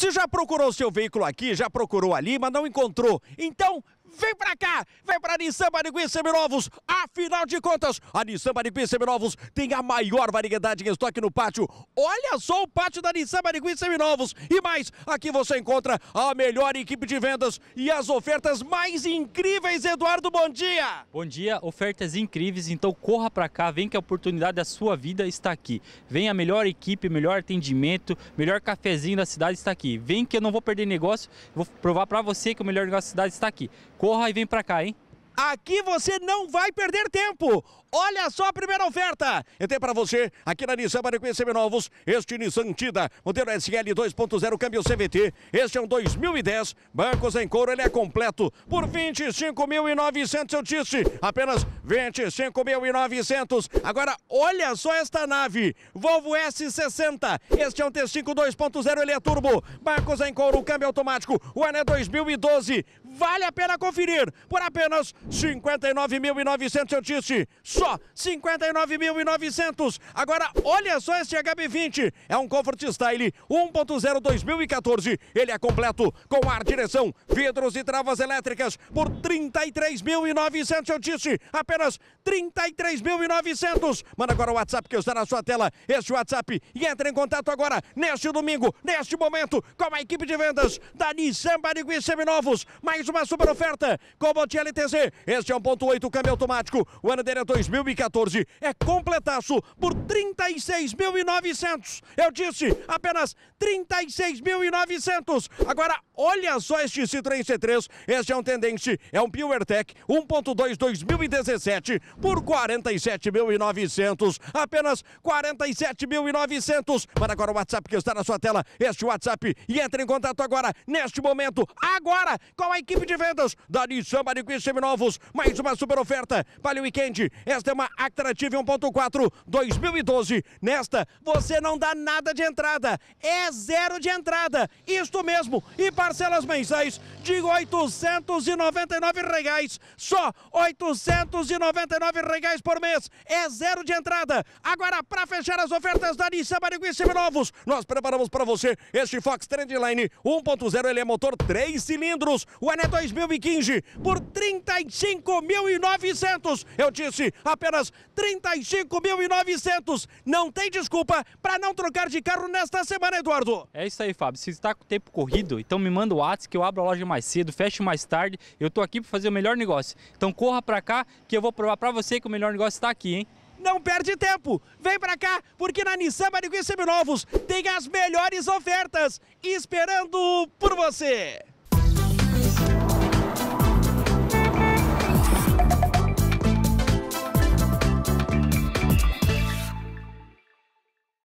Você já procurou seu veículo aqui, já procurou ali, mas não encontrou. Então, Vem pra cá, vem pra Nissan Barigui Seminovos. Afinal de contas, a Nissan Barigui Seminovos tem a maior variedade em estoque no pátio. Olha só o pátio da Nissan Barigui Seminovos. E mais, aqui você encontra a melhor equipe de vendas e as ofertas mais incríveis. Eduardo, bom dia. Bom dia, ofertas incríveis. Então corra pra cá, vem que a oportunidade da sua vida está aqui. Vem a melhor equipe, melhor atendimento, melhor cafezinho da cidade está aqui. Vem que eu não vou perder negócio, vou provar para você que o melhor negócio da cidade está aqui. Corra e vem para cá, hein? Aqui você não vai perder tempo. Olha só a primeira oferta. Eu tenho para você aqui na Nissan Maricuí Seminovos, este Nissan Tida, modelo SL 2.0 câmbio CVT. Este é um 2010, bancos em couro, ele é completo por 25.900 eu disse, apenas 25.900. Agora olha só esta nave, Volvo S60. Este é um T5 2.0, ele é turbo, bancos em couro, câmbio automático. O ano é 2012. Vale a pena conferir por apenas 59.900 eu disse só 59.900. Agora, olha só esse HB20. É um Comfort Style 1.0 2014. Ele é completo com ar, direção, vidros e travas elétricas por 33.900. Eu disse apenas 33.900. Manda agora o WhatsApp que está na sua tela. Este WhatsApp e entre em contato agora, neste domingo, neste momento, com a equipe de vendas da Nissan Barigui Seminovos. Mais uma super oferta. Cobalt LTZ. Este é 1.8 câmbio automático. O ano dele é 2000. 2014 é completaço por 36.900. Eu disse apenas 36.900. Agora, olha só este Citroën C3. Este é um Tendence, é um PureTech 1.2 2017 por 47.900. Apenas 47.900. Manda agora o WhatsApp que está na sua tela. Este WhatsApp e entre em contato agora, neste momento, agora, com a equipe de vendas da Nissan Mariquim Seminovos. Mais uma super oferta para o weekend. Esta é uma Actrative 1.4 2012. Nesta, você não dá nada de entrada. É zero de entrada. Isto mesmo. E parcelas mensais de 899 reais. Só 899 reais por mês. É zero de entrada. Agora, para fechar as ofertas da Nissan Barigui Seminovos, nós preparamos para você este Fox Trendline 1.0. Ele é motor 3 cilindros. O ano é 2015 por 35.900. Eu disse, apenas 35.900. Não tem desculpa para não trocar de carro nesta semana, Eduardo. É isso aí, Fábio. Se está com o tempo corrido, então me manda o WhatsApp que eu abro a loja mais cedo, fecho mais tarde. Eu tô aqui para fazer o melhor negócio. Então corra para cá que eu vou provar para você que o melhor negócio está aqui, hein? Não perde tempo, vem para cá, porque na Nissan Barigui Seminovos tem as melhores ofertas esperando por você.